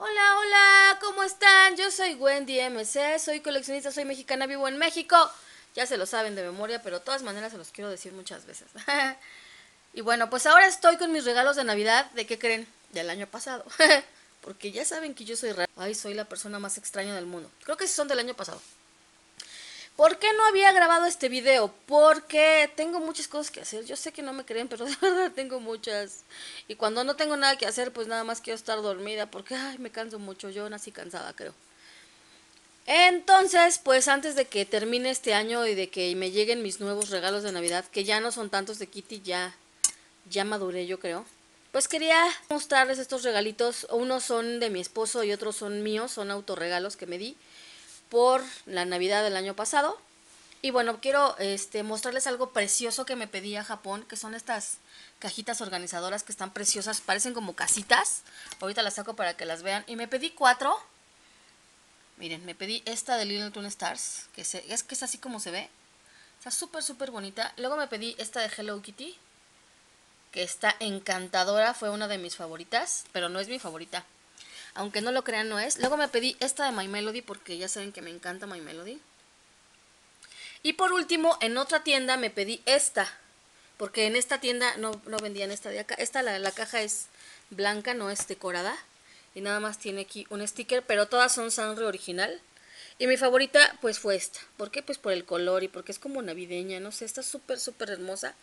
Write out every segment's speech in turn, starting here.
Hola, hola, ¿cómo están? Yo soy Wendy MC, soy coleccionista, soy mexicana, vivo en México. Ya se lo saben de memoria, pero de todas maneras se los quiero decir muchas veces. y bueno, pues ahora estoy con mis regalos de Navidad. ¿De qué creen? Del año pasado. Porque ya saben que yo soy rara. Ay, soy la persona más extraña del mundo. Creo que son del año pasado. ¿Por qué no había grabado este video? Porque tengo muchas cosas que hacer. Yo sé que no me creen, pero de verdad tengo muchas. Y cuando no tengo nada que hacer, pues nada más quiero estar dormida porque ay, me canso mucho. Yo nací cansada, creo. Entonces, pues antes de que termine este año y de que me lleguen mis nuevos regalos de Navidad, que ya no son tantos de Kitty, ya ya maduré, yo creo. Pues quería mostrarles estos regalitos. Unos son de mi esposo y otros son míos, son autorregalos que me di por la Navidad del año pasado. Y bueno, quiero este, mostrarles algo precioso que me pedí a Japón, que son estas cajitas organizadoras que están preciosas, parecen como casitas. Ahorita las saco para que las vean. Y me pedí cuatro. Miren, me pedí esta de Little Toon Stars, que es que es así como se ve. Está súper, súper bonita. Luego me pedí esta de Hello Kitty, que está encantadora, fue una de mis favoritas, pero no es mi favorita. Aunque no lo crean, no es. Luego me pedí esta de My Melody porque ya saben que me encanta My Melody. Y por último, en otra tienda me pedí esta. Porque en esta tienda no, no vendían esta de acá. Esta, la, la caja es blanca, no es decorada. Y nada más tiene aquí un sticker, pero todas son sangre original. Y mi favorita pues fue esta. ¿Por qué? Pues por el color y porque es como navideña, no sé, está súper, súper hermosa.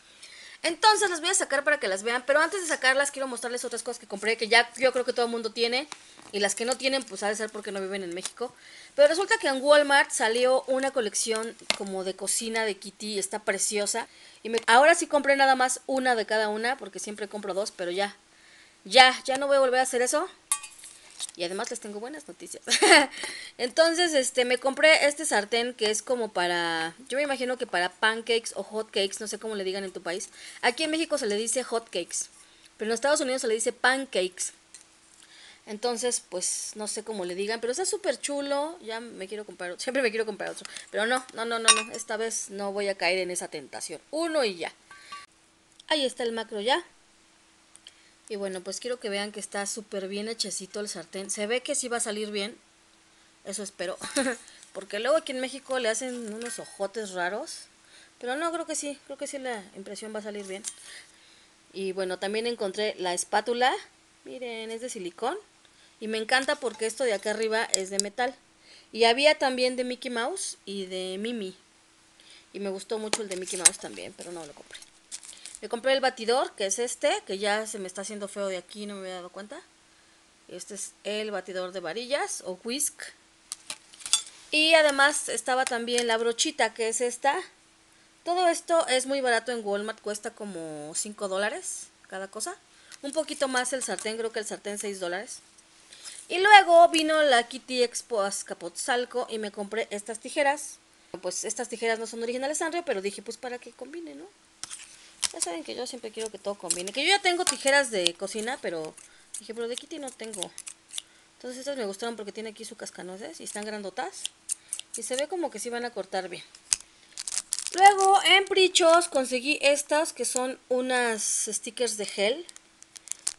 Entonces las voy a sacar para que las vean, pero antes de sacarlas quiero mostrarles otras cosas que compré que ya yo creo que todo el mundo tiene y las que no tienen pues ha de ser porque no viven en México. Pero resulta que en Walmart salió una colección como de cocina de Kitty, está preciosa. Y me... ahora sí compré nada más una de cada una porque siempre compro dos, pero ya, ya, ya no voy a volver a hacer eso. Y además les tengo buenas noticias. Entonces, este, me compré este sartén que es como para, yo me imagino que para pancakes o hot cakes, no sé cómo le digan en tu país. Aquí en México se le dice hot cakes, pero en Estados Unidos se le dice pancakes. Entonces, pues no sé cómo le digan, pero está súper chulo. Ya me quiero comprar otro. Siempre me quiero comprar otro. Pero no, no, no, no, no. Esta vez no voy a caer en esa tentación. Uno y ya. Ahí está el macro ya. Y bueno, pues quiero que vean que está súper bien hechecito el sartén. Se ve que sí va a salir bien. Eso espero. Porque luego aquí en México le hacen unos ojotes raros. Pero no, creo que sí. Creo que sí la impresión va a salir bien. Y bueno, también encontré la espátula. Miren, es de silicón. Y me encanta porque esto de acá arriba es de metal. Y había también de Mickey Mouse y de Mimi. Y me gustó mucho el de Mickey Mouse también, pero no lo compré. Compré el batidor, que es este, que ya se me está haciendo feo de aquí, no me había dado cuenta. Este es el batidor de varillas o whisk. Y además estaba también la brochita, que es esta. Todo esto es muy barato en Walmart, cuesta como 5 dólares cada cosa. Un poquito más el sartén, creo que el sartén 6 dólares. Y luego vino la Kitty Expo Azcapotzalco y me compré estas tijeras. Pues estas tijeras no son originales Sanrio, pero dije pues para que combine, ¿no? Ya saben que yo siempre quiero que todo combine. Que yo ya tengo tijeras de cocina, pero dije, pero de Kitty no tengo. Entonces estas me gustaron porque tiene aquí su cascanueces y están grandotas. Y se ve como que sí van a cortar bien. Luego en Prichos conseguí estas que son unas stickers de gel.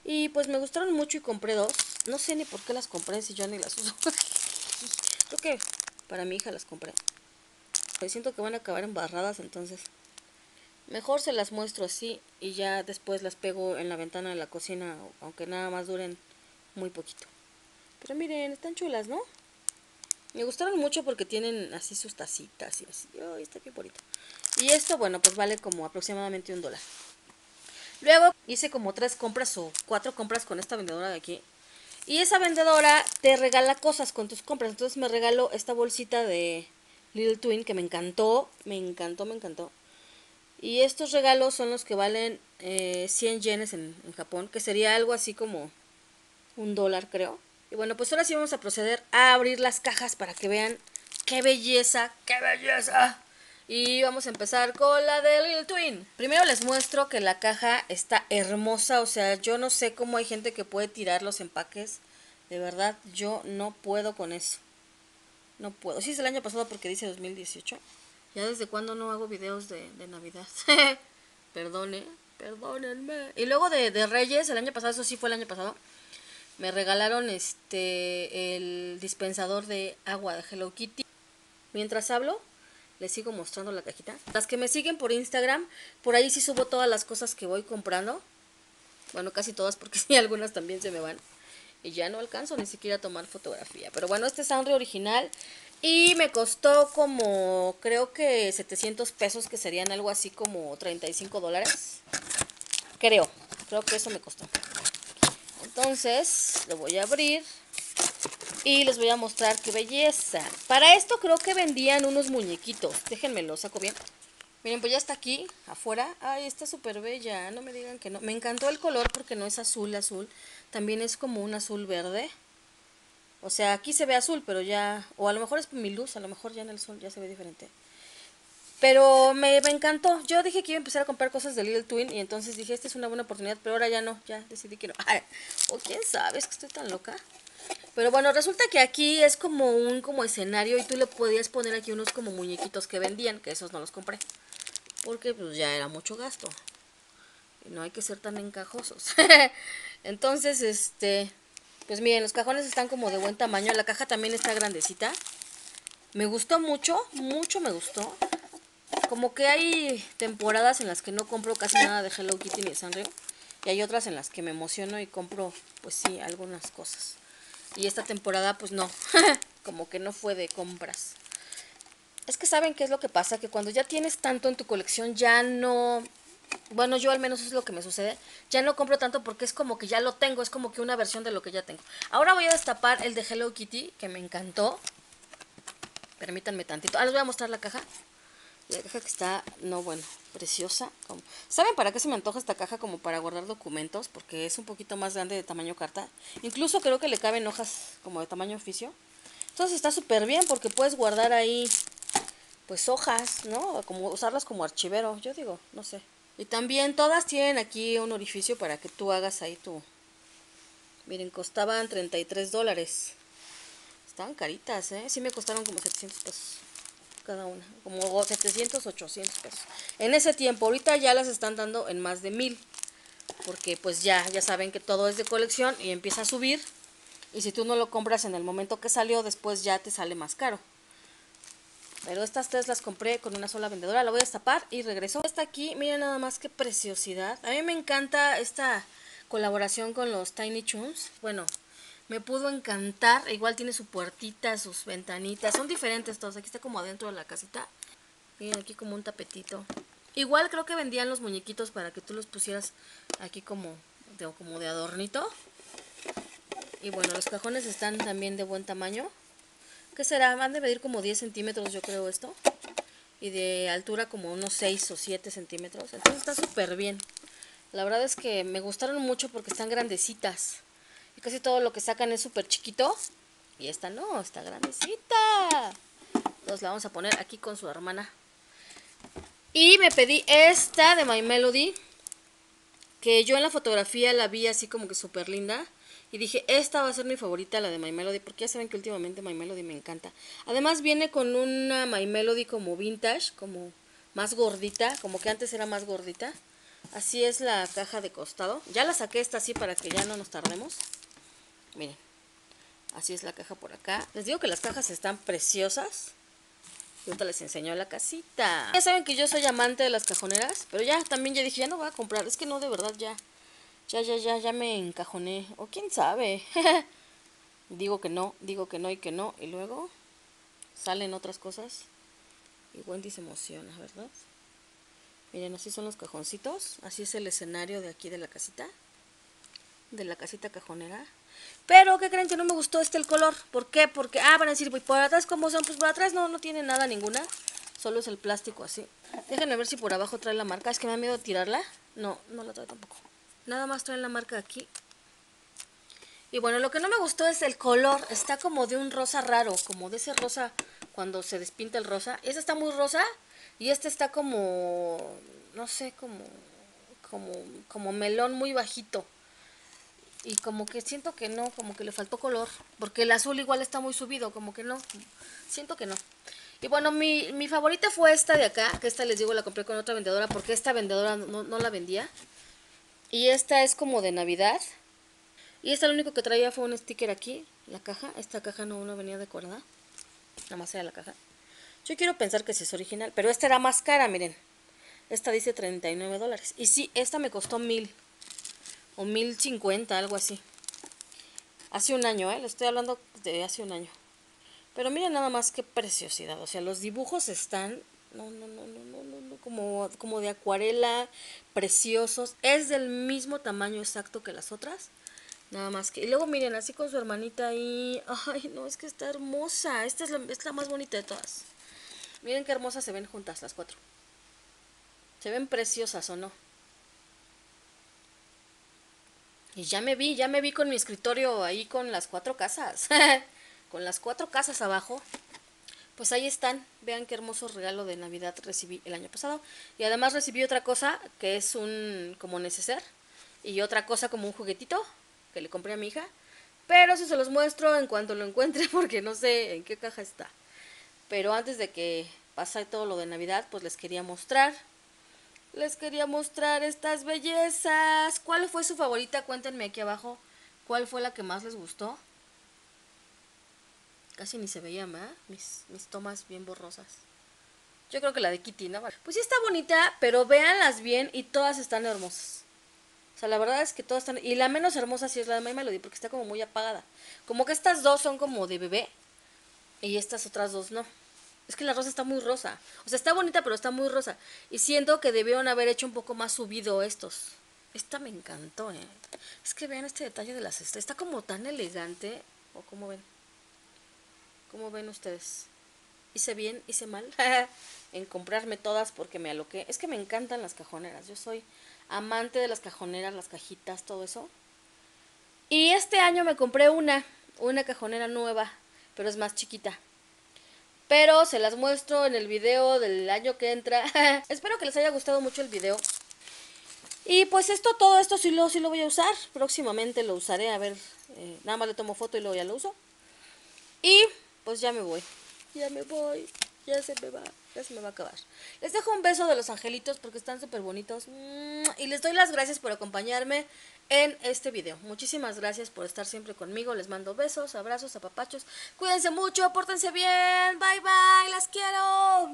Y pues me gustaron mucho y compré dos. No sé ni por qué las compré si yo ni las uso. Creo que para mi hija las compré. Pero siento que van a acabar embarradas entonces. Mejor se las muestro así y ya después las pego en la ventana de la cocina, aunque nada más duren muy poquito. Pero miren, están chulas, ¿no? Me gustaron mucho porque tienen así sus tacitas y así. Ay, está bien bonito. Y esto, bueno, pues vale como aproximadamente un dólar. Luego hice como tres compras o cuatro compras con esta vendedora de aquí. Y esa vendedora te regala cosas con tus compras. Entonces me regaló esta bolsita de Little Twin que me encantó. Me encantó, me encantó. Y estos regalos son los que valen eh, 100 yenes en, Japón, que sería algo así como un dólar creo. Y bueno, pues ahora sí vamos a proceder a abrir las cajas para que vean qué belleza, qué belleza. Y vamos a empezar con la de Little Twin. Primero les muestro que la caja está hermosa, o sea, yo no sé cómo hay gente que puede tirar los empaques. De verdad, yo no puedo con eso. No puedo. Sí, es el año pasado porque dice 2018. Ya desde cuando no hago videos de, de Navidad. Perdone, perdónenme. Y luego de, Reyes, el año pasado, eso sí fue el año pasado. me regalaron este el dispensador de agua de Hello Kitty. Mientras hablo, les sigo mostrando la cajita. Las que me siguen por Instagram, por ahí sí subo todas las cosas que voy comprando. Bueno, casi todas porque sí, algunas también se me van. Y ya no alcanzo ni siquiera a tomar fotografía. Pero bueno, este es Sanrio original. Y me costó como, creo que 700 pesos, que serían algo así como 35 dólares. Creo, creo que eso me costó. Entonces, lo voy a abrir. Y les voy a mostrar qué belleza. Para esto creo que vendían unos muñequitos. Déjenme lo saco bien. Miren, pues ya está aquí, afuera. Ay, está súper bella. No me digan que no. Me encantó el color porque no es azul, azul. También es como un azul verde. O sea, aquí se ve azul, pero ya... O a lo mejor es mi luz, a lo mejor ya en el sol ya se ve diferente. Pero me, encantó. Yo dije que iba a empezar a comprar cosas de Little Twin y entonces dije, esta es una buena oportunidad, pero ahora ya no, ya decidí que no. o quién sabe, es que estoy tan loca. Pero bueno, resulta que aquí es como un como escenario y tú le podías poner aquí unos como muñequitos que vendían, que esos no los compré. Porque pues ya era mucho gasto. Y no hay que ser tan encajosos. Entonces, este, pues miren, los cajones están como de buen tamaño. La caja también está grandecita. Me gustó mucho, mucho me gustó. Como que hay temporadas en las que no compro casi nada de Hello Kitty ni de Sanrio. Y hay otras en las que me emociono y compro, pues sí, algunas cosas. Y esta temporada pues no, como que no fue de compras. Es que saben qué es lo que pasa, que cuando ya tienes tanto en tu colección ya no... Bueno, yo al menos es lo que me sucede. Ya no compro tanto porque es como que ya lo tengo, es como que una versión de lo que ya tengo. Ahora voy a destapar el de Hello Kitty, que me encantó. Permítanme tantito. Ah, les voy a mostrar la caja. La caja que está, no bueno, preciosa. ¿Saben para qué se me antoja esta caja? Como para guardar documentos, porque es un poquito más grande de tamaño carta. Incluso creo que le caben hojas como de tamaño oficio. Entonces está súper bien porque puedes guardar ahí, pues hojas, ¿no? Como usarlas como archivero, yo digo, no sé. Y también todas tienen aquí un orificio para que tú hagas ahí tu... Miren, costaban 33 dólares. Estaban caritas, ¿eh? Sí me costaron como 700 pesos cada una, como 700, 800 pesos. En ese tiempo, ahorita ya las están dando en más de mil, porque pues ya, ya saben que todo es de colección y empieza a subir. Y si tú no lo compras en el momento que salió, después ya te sale más caro. Pero estas tres las compré con una sola vendedora. La voy a destapar y regreso. Esta aquí, miren nada más qué preciosidad. A mí me encanta esta colaboración con los Tiny Toons. Bueno, me pudo encantar. Igual tiene su puertita, sus ventanitas. Son diferentes todos. Aquí está como adentro de la casita. Miren, aquí como un tapetito. Igual creo que vendían los muñequitos para que tú los pusieras aquí como de, como de adornito. Y bueno, los cajones están también de buen tamaño. ¿Qué será? Van de medir como 10 centímetros yo creo esto. Y de altura como unos 6 o 7 centímetros. Entonces está súper bien. La verdad es que me gustaron mucho porque están grandecitas. Y casi todo lo que sacan es súper chiquito. Y esta no, está grandecita. Entonces la vamos a poner aquí con su hermana. Y me pedí esta de My Melody. Que yo en la fotografía la vi así como que súper linda. Y dije, esta va a ser mi favorita, la de My Melody. Porque ya saben que últimamente My Melody me encanta. Además viene con una My Melody como vintage. Como más gordita. Como que antes era más gordita. Así es la caja de costado. Ya la saqué esta así para que ya no nos tardemos. Miren, así es la caja por acá. Les digo que las cajas están preciosas. Y ahorita les enseño la casita. Ya saben que yo soy amante de las cajoneras, pero ya también ya dije, ya no voy a comprar. Es que no, de verdad, ya. Ya, ya, ya, ya me encajoné. O quién sabe. digo que no, digo que no y que no. Y luego salen otras cosas. Y Wendy se emociona, ¿verdad? Miren, así son los cajoncitos. Así es el escenario de aquí de la casita. De la casita cajonera. Pero, ¿qué creen que no me gustó este el color? ¿Por qué? Porque, ah, van a decir, por atrás, ¿cómo son? Pues por atrás no, no tiene nada ninguna. Solo es el plástico así. Déjenme ver si por abajo trae la marca. Es que me da miedo tirarla. No, no la trae tampoco. Nada más trae la marca aquí. Y bueno, lo que no me gustó es el color. Está como de un rosa raro. Como de ese rosa cuando se despinta el rosa. Ese está muy rosa. Y este está como, no sé, como, como, como melón muy bajito y como que siento que no, como que le faltó color, porque el azul igual está muy subido, como que no, siento que no. Y bueno, mi, mi favorita fue esta de acá, que esta les digo la compré con otra vendedora, porque esta vendedora no, no la vendía. Y esta es como de Navidad. Y esta lo único que traía fue un sticker aquí, la caja. Esta caja no, no venía decorada. Nada más era la caja. Yo quiero pensar que sí es original, pero esta era más cara, miren. Esta dice 39 dólares. Y sí, esta me costó mil. O mil cincuenta, algo así. Hace un año, ¿eh? Le estoy hablando de hace un año. Pero miren nada más qué preciosidad. O sea, los dibujos están... No, no, no, no como, como de acuarela, preciosos. Es del mismo tamaño exacto que las otras. Nada más que... Y luego miren, así con su hermanita ahí. Ay, no, es que está hermosa. Esta es la, es la más bonita de todas. Miren qué hermosas se ven juntas las cuatro. Se ven preciosas o no. Y ya me vi, ya me vi con mi escritorio ahí con las cuatro casas. con las cuatro casas abajo. Pues ahí están. Vean qué hermoso regalo de Navidad recibí el año pasado. Y además recibí otra cosa que es un como neceser. Y otra cosa como un juguetito que le compré a mi hija. Pero eso se los muestro en cuanto lo encuentre porque no sé en qué caja está. Pero antes de que pase todo lo de Navidad, pues les quería mostrar. Les quería mostrar estas bellezas. ¿Cuál fue su favorita? Cuéntenme aquí abajo. ¿Cuál fue la que más les gustó? Casi ni se veía, ¿verdad? Mis, mis tomas bien borrosas. Yo creo que la de Kitty, ¿no? Pues sí está bonita, pero véanlas bien y todas están hermosas. O sea, la verdad es que todas están... Y la menos hermosa sí es la de My Melody, porque está como muy apagada. Como que estas dos son como de bebé. Y estas otras dos no. Es que la rosa está muy rosa. O sea, está bonita, pero está muy rosa. Y siento que debieron haber hecho un poco más subido estos. Esta me encantó, ¿eh? Es que vean este detalle de las estrellas. Está como tan elegante. ¿O cómo ven? ¿Cómo ven ustedes? Hice bien, hice mal en comprarme todas porque me aloqué. Es que me encantan las cajoneras. Yo soy amante de las cajoneras, las cajitas, todo eso. Y este año me compré una, una cajonera nueva pero es más chiquita. Pero se las muestro en el video del año que entra. Espero que les haya gustado mucho el video. Y pues esto, todo esto sí lo, sí lo voy a usar. Próximamente lo usaré, a ver, eh, nada más le tomo foto y luego ya lo uso. Y pues ya me voy. Ya me voy. Ya se me va. Ya se me va a acabar. Les dejo un beso de los angelitos porque están súper bonitos. Y les doy las gracias por acompañarme en este video. Muchísimas gracias por estar siempre conmigo. Les mando besos, abrazos, apapachos. Cuídense mucho, pórtense bien. Bye bye, las quiero.